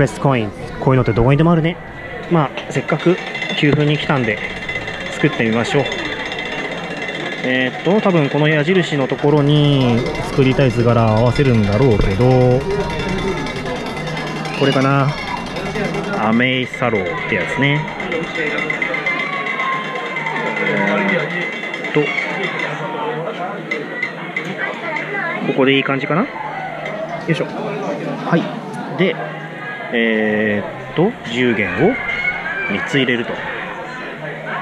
プレスコインこういうのってどこにでもあるね。まあせっかく給付に来たんで作ってみましょう。えー、っと多分この矢印のところに作りたい図柄合わせるんだろうけどこれかな。アメイサローってやつね。と。ここでいい感じかな？よいしょ。はい。でえー、っと10弦を3つ入れると。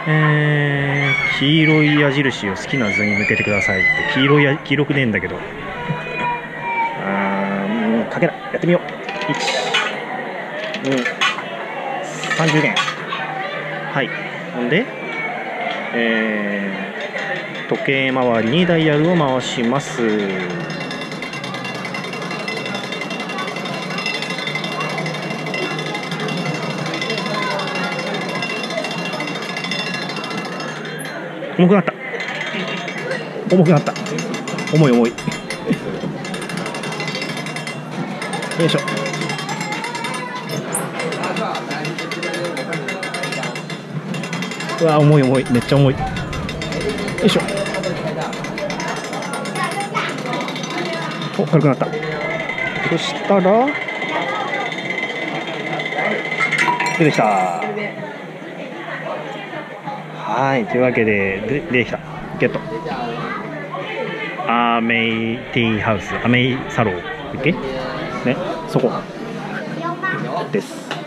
えー、黄色い矢印を好きな図に向けてくださいって。黄色いや黄色くねえんだけど。あーもうかけない。やってみよう。1 2 30弦。はい。ほんでえー、時計回りにダイヤルを回します。重くなった。重くなった。重い重い。よいしょ。うわ重い重い。めっちゃ重い。よいしょ。お軽くなった。そしたら出てきた。はいというわけででできた。ゲット。アーメイティーハウス。アメイサロー。だっけね？そこ。です。